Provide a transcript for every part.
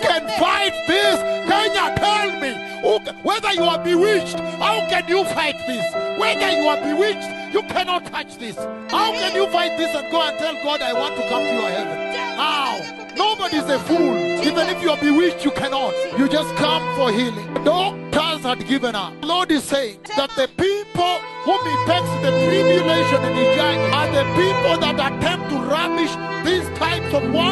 can fight this? Can you tell me. Whether you are bewitched, how can you fight this? Whether you are bewitched, you cannot touch this. How can you fight this and go and tell God, I want to come to your heaven? How? Nobody's a fool. Even if you are bewitched, you cannot. You just come for healing. Doctors had given up. Lord is saying that the people whom he takes the tribulation and he are the people that attempt to rubbish these types of wonders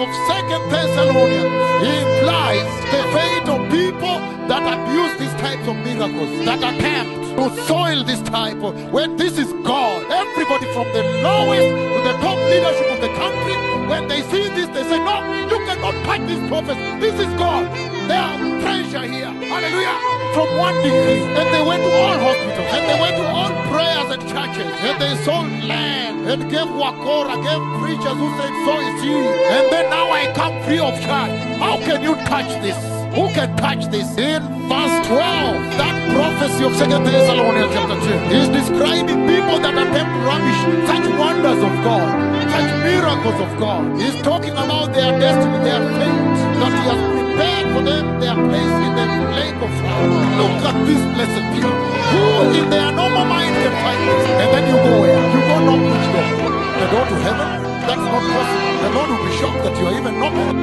of Second Thessalonians, implies the fate of people that abuse these types of miracles, that attempt to soil this type of when this is God. Everybody from the lowest to the top leadership of the country, when they see this, they say, No, you cannot touch this prophet. This is God. There are treasure here. Hallelujah. From one degree. And they went to all hospitals. And they went to all prayers and churches. And they sold land and gave wakora, gave preachers who said, So is he. Of charge. How can you touch this? Who can touch this? In verse 12, that prophecy of Second Thessalonians chapter 2 is describing people that attempt rubbish such wonders of God, such miracles of God. He's talking about their destiny, their fate, that He has prepared for them their place in the lake of fire. Look at this blessed people who, in their shocked that you are even knocking.